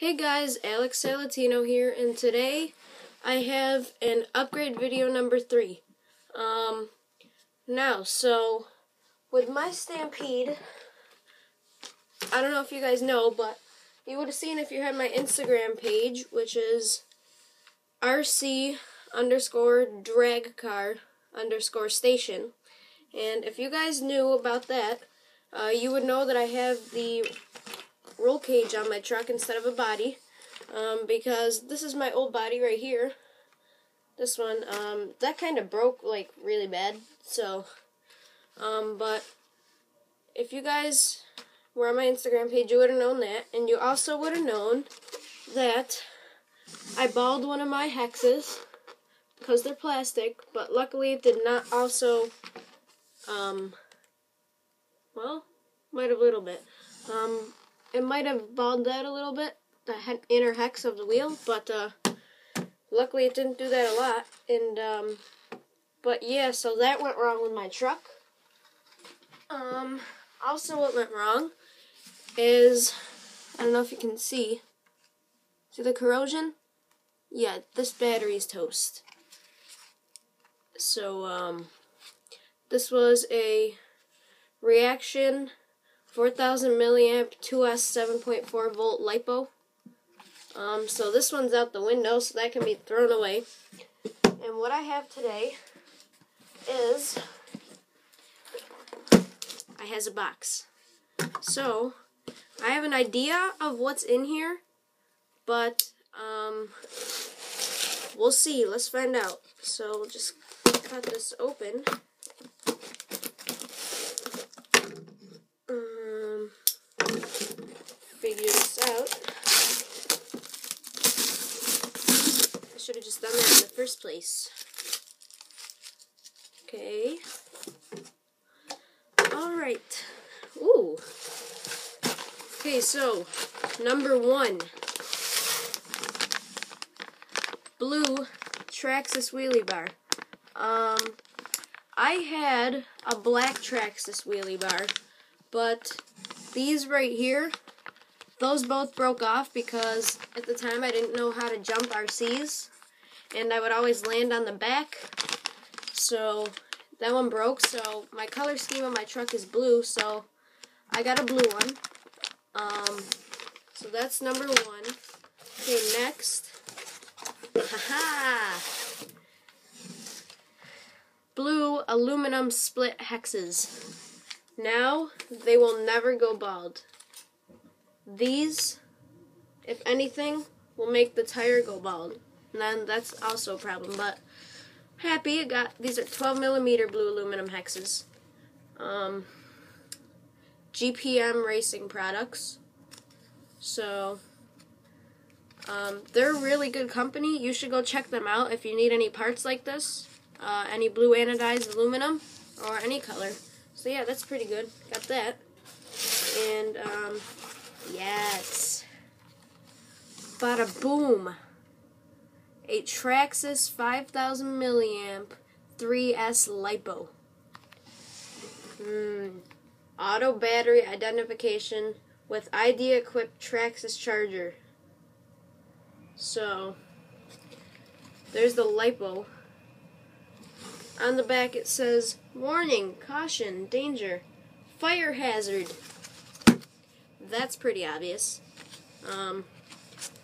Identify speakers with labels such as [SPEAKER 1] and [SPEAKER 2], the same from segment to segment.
[SPEAKER 1] Hey guys, Alex Salatino here, and today I have an upgrade video number three. Um, now, so with my Stampede, I don't know if you guys know, but you would have seen if you had my Instagram page, which is RC underscore drag car underscore station. And if you guys knew about that, uh, you would know that I have the roll cage on my truck instead of a body um, because this is my old body right here. This one, um, that kind of broke like really bad. So, um, but if you guys were on my Instagram page, you would have known that, and you also would have known that I balled one of my hexes because they're plastic, but luckily it did not also, um, well, might have a little bit. Um, it might have balled out a little bit, the inner hex of the wheel, but uh, luckily it didn't do that a lot. And um, but yeah, so that went wrong with my truck. Um, also, what went wrong is I don't know if you can see. See the corrosion? Yeah, this battery's toast. So um, this was a reaction 4000 milliamp 2S 7.4 volt LiPo. Um, so this one's out the window, so that can be thrown away. And what I have today is I has a box. So I have an idea of what's in here, but um, we'll see. Let's find out. So we'll just cut this open. figure this out. I should have just done that in the first place. Okay. Alright. Ooh. Okay, so, number one. Blue Traxxas wheelie bar. Um, I had a black Traxxas wheelie bar, but these right here those both broke off because at the time I didn't know how to jump RCs and I would always land on the back. So that one broke. So my color scheme on my truck is blue. So I got a blue one. Um, so that's number one. Okay, next. Haha! Blue aluminum split hexes. Now they will never go bald. These, if anything, will make the tire go bald. And then that's also a problem. But happy, I got these are 12 millimeter blue aluminum hexes. Um, GPM Racing products. So um, they're a really good company. You should go check them out if you need any parts like this. Uh, any blue anodized aluminum or any color. So yeah, that's pretty good. Got that. And um, Yes. Bada boom. A Traxxas 5000 milliamp 3S LiPo. Hmm. Auto battery identification with ID equipped Traxxas charger. So, there's the LiPo. On the back it says, Warning, caution, danger, fire hazard that's pretty obvious. Um,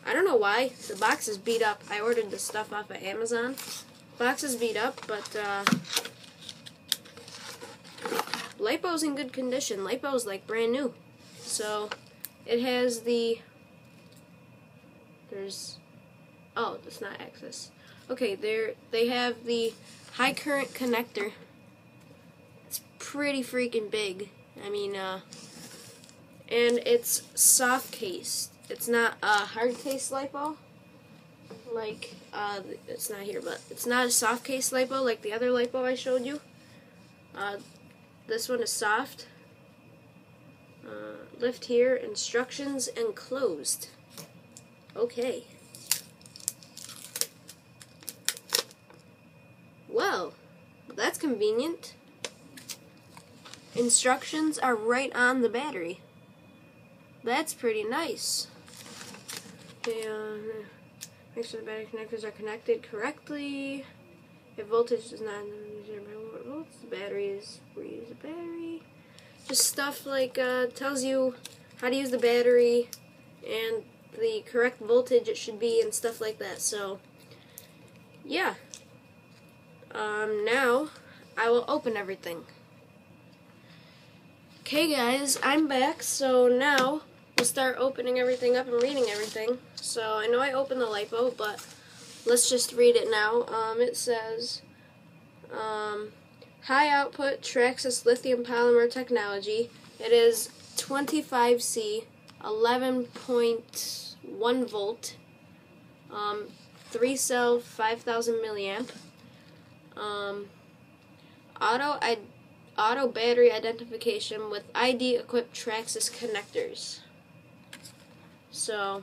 [SPEAKER 1] I don't know why. The box is beat up. I ordered the stuff off of Amazon. Box is beat up, but uh, LiPo's in good condition. LiPo's like brand new. So it has the there's oh, it's not access. Okay, there they have the high current connector. It's pretty freaking big. I mean, uh, and it's soft case. It's not a hard case lipo, like uh, it's not here, but it's not a soft case lipo like the other lipo I showed you. Uh, this one is soft. Uh, lift here, instructions enclosed. Okay. Well, that's convenient. Instructions are right on the battery. That's pretty nice. Um, make sure the battery connectors are connected correctly. If voltage does not volts, the battery is reuse the battery. Just stuff like uh, tells you how to use the battery and the correct voltage it should be and stuff like that. So, yeah. Um, now, I will open everything. Okay guys, I'm back, so now we'll start opening everything up and reading everything. So I know I opened the LiPo, but let's just read it now. Um, it says, um, high output Traxxas lithium polymer technology. It is 25C, 11.1 volt, um, 3 cell, 5000 milliamp, um, auto auto battery identification with ID equipped Traxxas connectors. So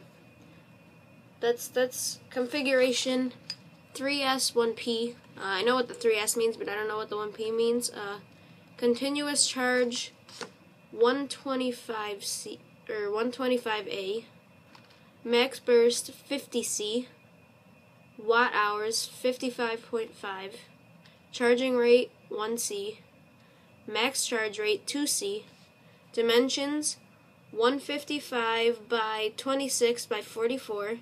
[SPEAKER 1] that's that's configuration 3S1P. Uh, I know what the 3S means, but I don't know what the 1P means. Uh, continuous charge 125C or 125A. Max burst 50C. Watt hours 55.5. Charging rate 1C max charge rate 2C, dimensions 155 by 26 by 44,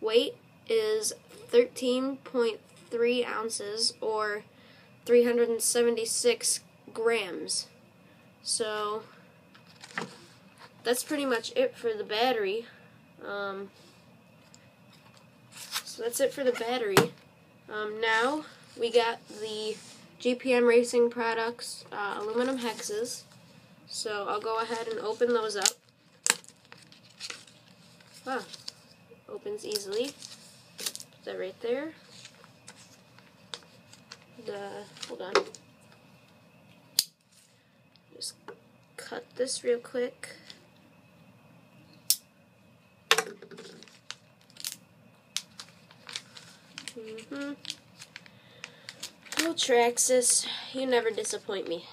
[SPEAKER 1] weight is 13.3 ounces or 376 grams. So that's pretty much it for the battery. Um, so that's it for the battery. Um, now we got the GPM Racing Products uh, aluminum hexes. So I'll go ahead and open those up. Ah, opens easily. Put that right there. The, hold on. Just cut this real quick. Mm-hmm. Oh, Traxxas, you never disappoint me.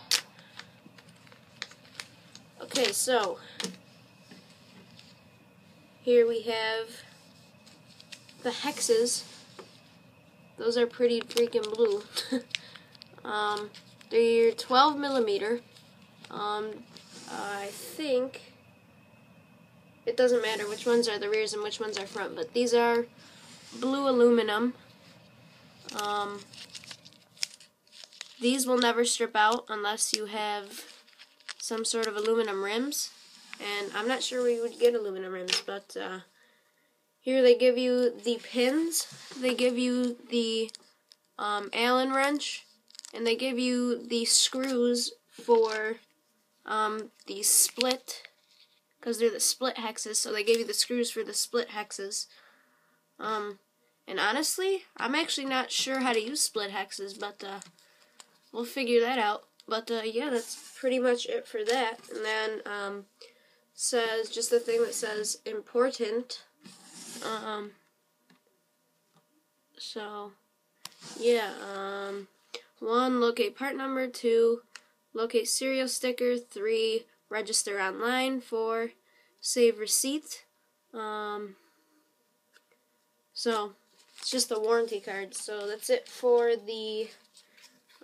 [SPEAKER 1] Okay, so here we have the hexes. Those are pretty freaking blue. um, they're 12 millimeter. Um, I think it doesn't matter which ones are the rears and which ones are front, but these are blue aluminum. Um, these will never strip out unless you have some sort of aluminum rims. And I'm not sure we would get aluminum rims, but uh, here they give you the pins, they give you the um, Allen wrench, and they give you the screws for um, the split, because they're the split hexes, so they gave you the screws for the split hexes. Um, and honestly, I'm actually not sure how to use split hexes, but uh, we'll figure that out. But uh, yeah, that's pretty much it for that. And then um, says just the thing that says important. Um, so yeah, um, one locate part number, two locate serial sticker, three register online, four save receipt. Um, so it's just the warranty card. So that's it for the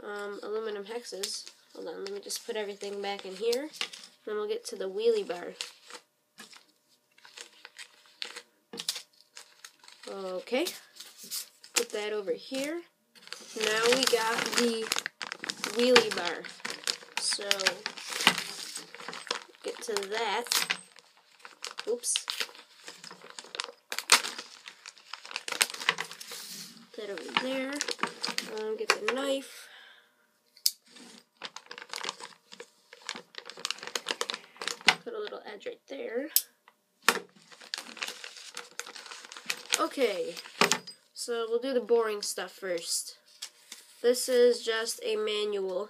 [SPEAKER 1] um, aluminum hexes. Hold on, let me just put everything back in here. Then we'll get to the wheelie bar. Okay, put that over here. Now we got the wheelie bar. So, get to that. Oops. Put that over there. Um, get the knife. edge right there. Okay, so we'll do the boring stuff first. This is just a manual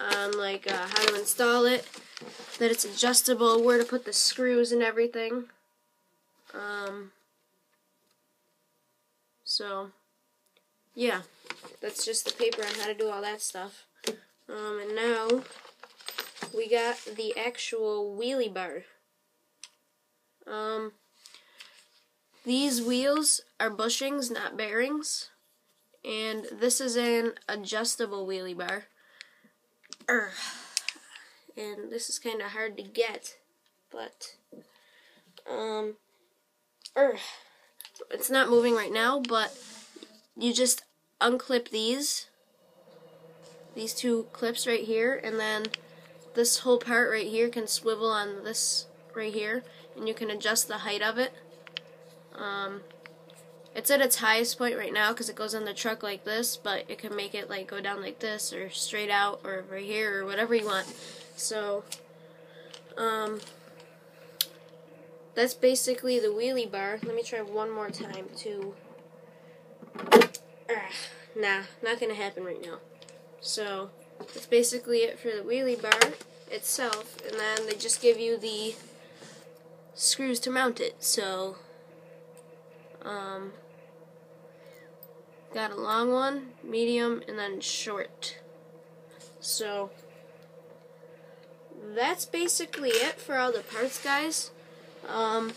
[SPEAKER 1] on like uh, how to install it, that it's adjustable, where to put the screws and everything. Um, so, yeah, that's just the paper on how to do all that stuff. Um, and now we got the actual wheelie bar. Um, these wheels are bushings, not bearings. And this is an adjustable wheelie bar. Urgh. And this is kind of hard to get, but um, urgh. it's not moving right now, but you just unclip these, these two clips right here, and then this whole part right here can swivel on this right here, and you can adjust the height of it. Um, it's at its highest point right now because it goes on the truck like this, but it can make it like go down like this or straight out or right here or whatever you want. So, um, that's basically the wheelie bar. Let me try one more time to. Uh, nah, not gonna happen right now. So, that's basically it for the wheelie bar itself, and then they just give you the screws to mount it. So, um, got a long one, medium, and then short. So, that's basically it for all the parts, guys. Um,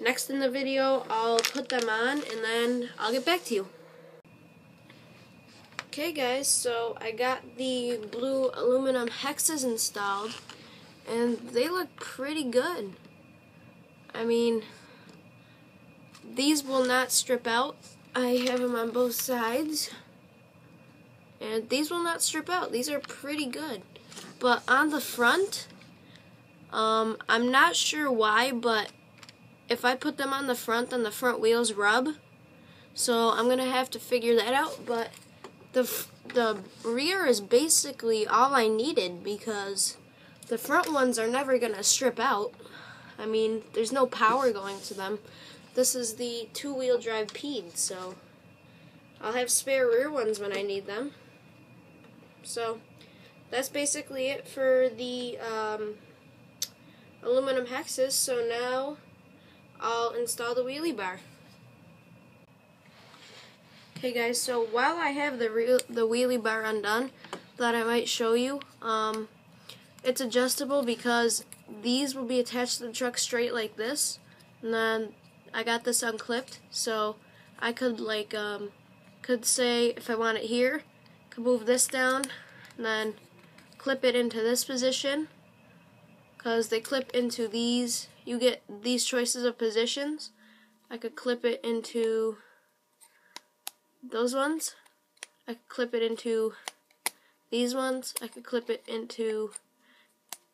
[SPEAKER 1] next in the video, I'll put them on, and then I'll get back to you. Okay guys, so I got the blue aluminum hexes installed, and they look pretty good. I mean, these will not strip out. I have them on both sides. And these will not strip out. These are pretty good. But on the front, um, I'm not sure why, but if I put them on the front, then the front wheels rub. So I'm going to have to figure that out. But the, the rear is basically all I needed because the front ones are never going to strip out. I mean, there's no power going to them. This is the two-wheel drive Pede, so I'll have spare rear ones when I need them. So that's basically it for the um, aluminum hexes. So now I'll install the wheelie bar. Okay guys, so while I have the real, the wheelie bar undone, thought I might show you. Um, it's adjustable because these will be attached to the truck straight like this. And then I got this unclipped, so I could like, um, could say if I want it here, could move this down, and then clip it into this position, because they clip into these, you get these choices of positions. I could clip it into those ones. I could clip it into these ones. I could clip it into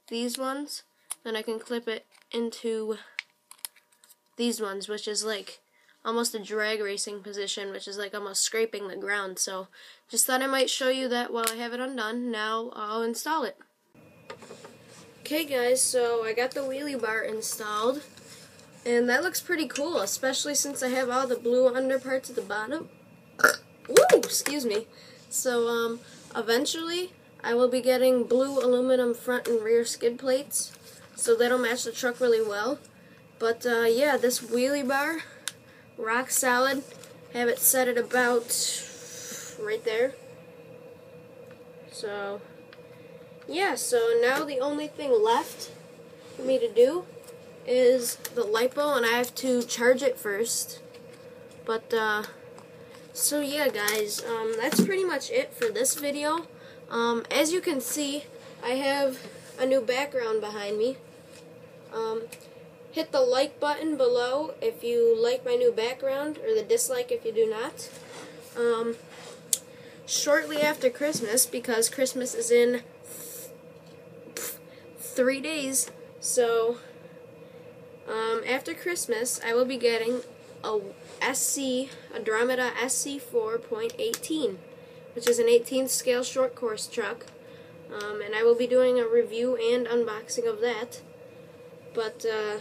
[SPEAKER 1] these ones. Then I can clip it into these ones, which is like almost a drag racing position, which is like almost scraping the ground. So just thought I might show you that while I have it undone. Now I'll install it. Okay guys, so I got the wheelie bar installed. And that looks pretty cool, especially since I have all the blue underparts at the bottom. Woo! Excuse me. So, um, eventually, I will be getting blue aluminum front and rear skid plates. So that'll match the truck really well. But, uh, yeah, this wheelie bar, rock solid. Have it set at about right there. So, yeah, so now the only thing left for me to do is the LiPo, and I have to charge it first. But, uh, so yeah, guys, um, that's pretty much it for this video. Um, as you can see, I have a new background behind me. Um, hit the like button below if you like my new background, or the dislike if you do not. Um, shortly after Christmas, because Christmas is in three days, so um, after Christmas, I will be getting a SC Andromeda SC 4.18, which is an 18th scale short course truck. Um, and I will be doing a review and unboxing of that. But, uh,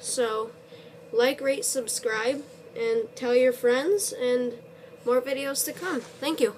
[SPEAKER 1] so, like, rate, subscribe, and tell your friends, and more videos to come. Thank you.